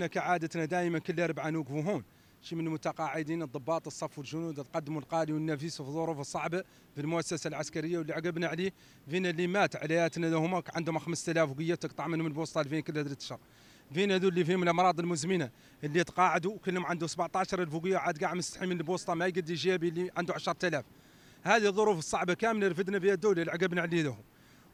كعادتنا دائما كل اربعاء نوقفوا هون. شي من المتقاعدين الضباط الصف والجنود تقدموا القالي والنفيس في الظروف الصعبة في المؤسسة العسكرية واللي عقبنا عليه فينا اللي مات علياتنا هما عندهم 5000 وقيه تقطع منهم البوسطه 2000 كل ثلاث اشهر فينا ذو اللي فيهم الأمراض المزمنة اللي تقاعدوا كلهم عنده 17000 وقية عاد قاعد مستحي من البوسطه ما يقدر يجيب اللي عنده 10000 هذه الظروف الصعبة كاملة رفدنا فيها الدولة اللي عقبنا عليه لهم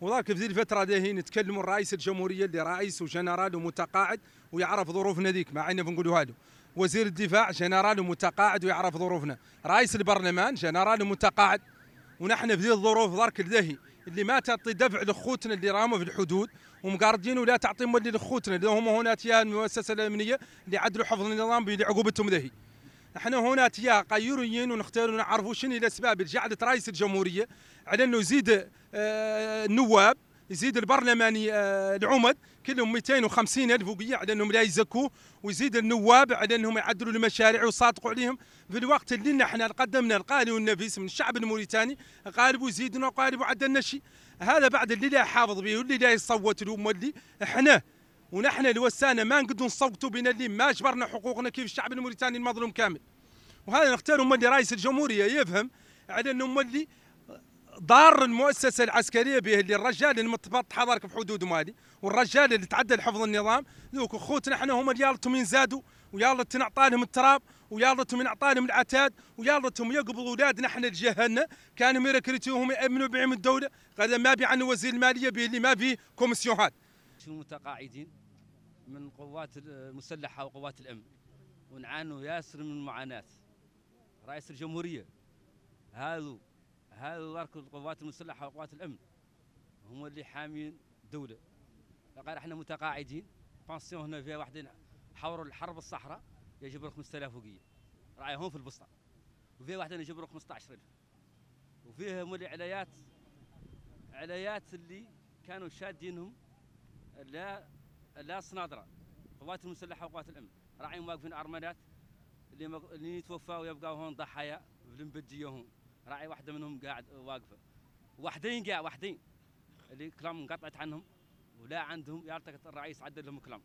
وذاك في ذي الفترة دي نتكلموا رئيس الجمهورية اللي رئيس وجنرال ومتقاعد ويعرف ظروفنا ذيك مع إنه بنقولوا هذا وزير الدفاع جنرال ومتقاعد ويعرف ظروفنا. رئيس البرلمان جنرال ومتقاعد. ونحن في ذي الظروف ذاك الذهي اللي ما تعطي دفع لاخوتنا اللي راموا في الحدود ومقاردين ولا تعطي مولي لاخوتنا اللي هم هنا تيا المؤسسه الأمنية اللي عدلوا حفظ النظام بعقوبتهم ذهي. إحنا هنا تيا قيرويين ونختاروا نعرفوا شنو الاسباب اللي جعلت رئيس الجمهورية على إنه يزيد آه، النواب يزيد البرلماني آه، العمد كلهم 250 ألف وقية على إنهم لا يزكوه ويزيد النواب على إنهم يعدلوا المشاريع ويصادقوا عليهم. في الوقت اللي نحن قدمنا القالي والنفيس من الشعب الموريتاني قالبوا يزيدنا وقالبوا عدلنا شيء. هذا بعد اللي لا يحافظ به واللي لا يصوت له واللي إحنا ونحن الوسانه ما نقدر نصوتوا بين اللي ما اجبرنا حقوقنا كيف الشعب الموريتاني المظلوم كامل. وهذا نختار مولي رئيس الجمهورية يفهم على أنه مولي ضار المؤسسة العسكرية به اللي الرجال اللي متبط حضرك في حدود مالي والرجال اللي تعدل حفظ النظام. ذوك اخوتنا إحنا هم اللي يالتهم ينزادوا ويالتهم نعطى لهم التراب ويالتهم نعطى لهم العتاد ويالتهم يقبضوا اولادنا إحنا لجهلنا كانوا يركرتوهم يأمنوا بعلم الدولة قال ما بي عنه وزير المالية به اللي ما في كوميسيونات. متقاعدين من القوات المسلحة وقوات الأمن. ونعانوا ياسر من المعاناه رئيس الجمهورية هذو هذا ذاك القوات المسلحة وقوات الأمن هم اللي حامين الدولة. قال إحنا متقاعدين. بانسيون هنا فيها واحدين حوروا الحرب الصحراء يجبروا 5000 وقيه راعيهم في البسطة. وفيها واحدين يجبروا 15000 وفيها مولي عليات عليات اللي كانوا شادينهم لا لا صنادرة. قوات المسلحة وقوات الأمن. راعيهم واقفين ارمانات اللي مق... اللي يتوفاوا ويبقوا هون ضحايا في المبديه هون راعي واحدة منهم قاعد واقفة. واحدين قاعد واحدين اللي كلام انقطعت عنهم ولا عندهم يالتقط الرئيس عدل لهم كلام.